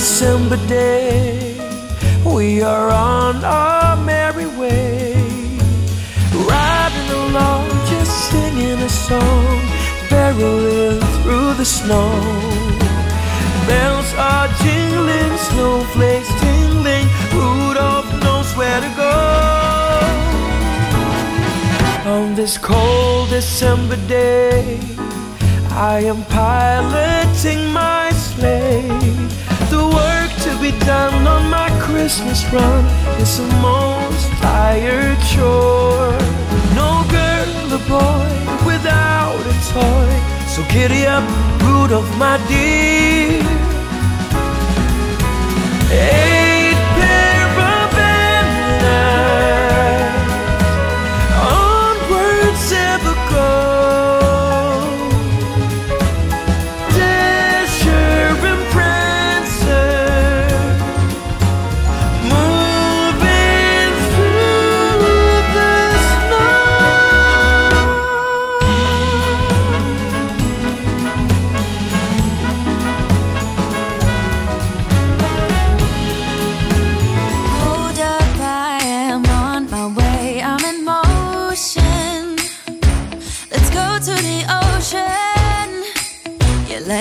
December day, we are on our merry way, riding along, just singing a song, barreling through the snow. Bells are jingling, snowflakes tingling, Rudolph knows where to go. On this cold December day, I am piloting my Christmas run is the most tired chore. No girl or boy without a toy. So giddy up, Rudolph, my dear. Hey.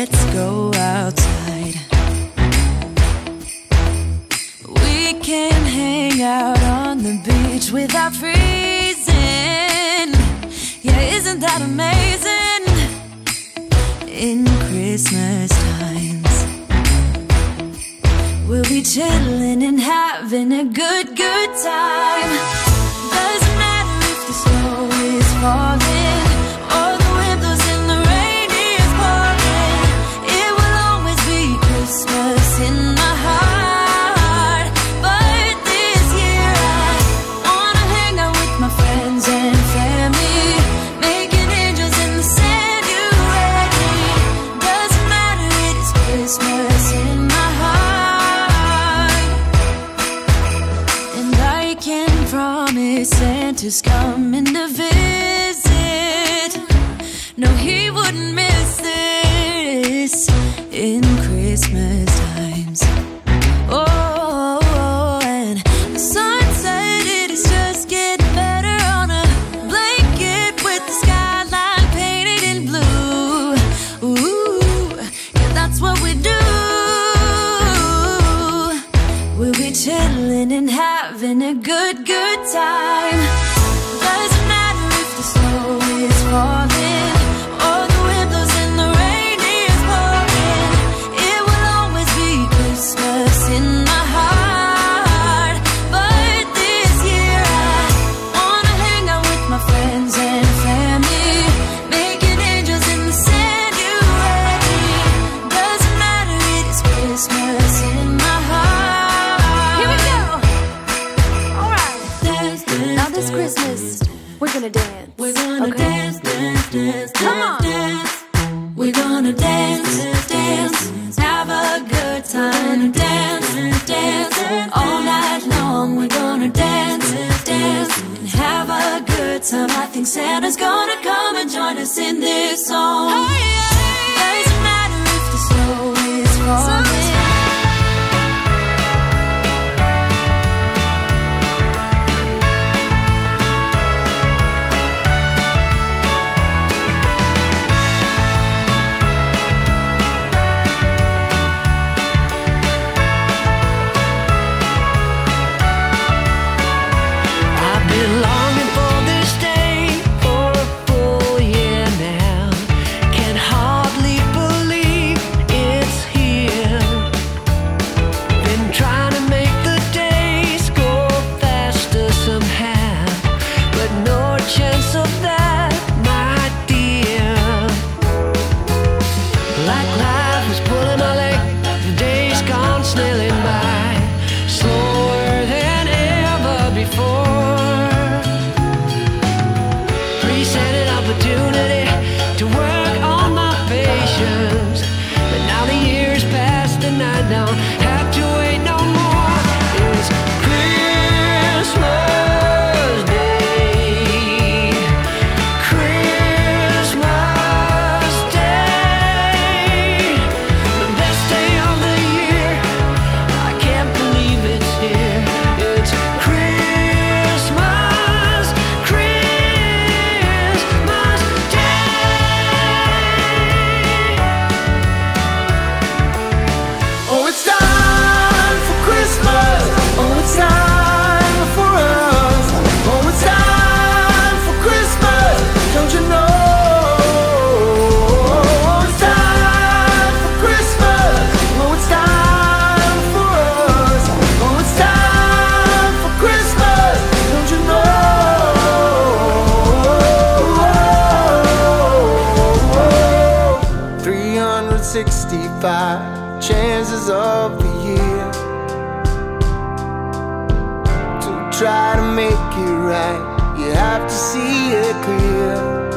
Let's go outside. We can hang out on the beach without freezing. Yeah, isn't that amazing? In Christmas times, we'll be chilling and having a good, good time. Doesn't matter if the snow is falling. Santa's gonna come and join us in this song. Hey! 65 chances of the year to try to make it right. You have to see it clear.